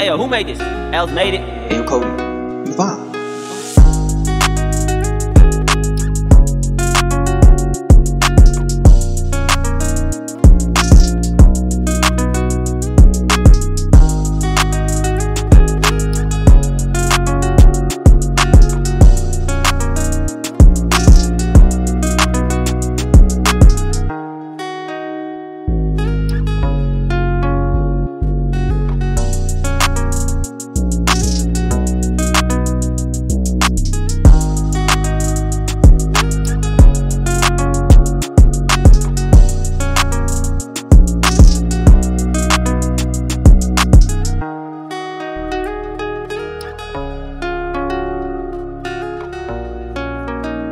Hey, yo, who made this? Els made it. Hey, yo, Cody, you fine.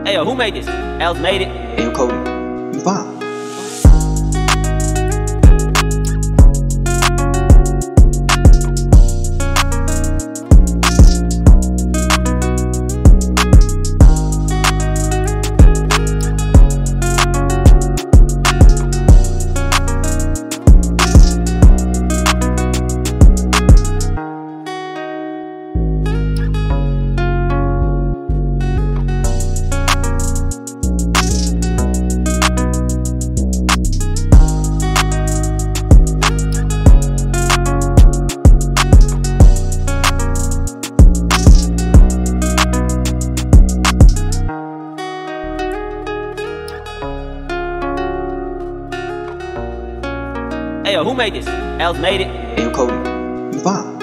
Hey, yo, who made this? Els made it. Hey, yo, Cody, you fine. Hey, yo, who made this? Els made it. Hey, yo, Cody, you fine.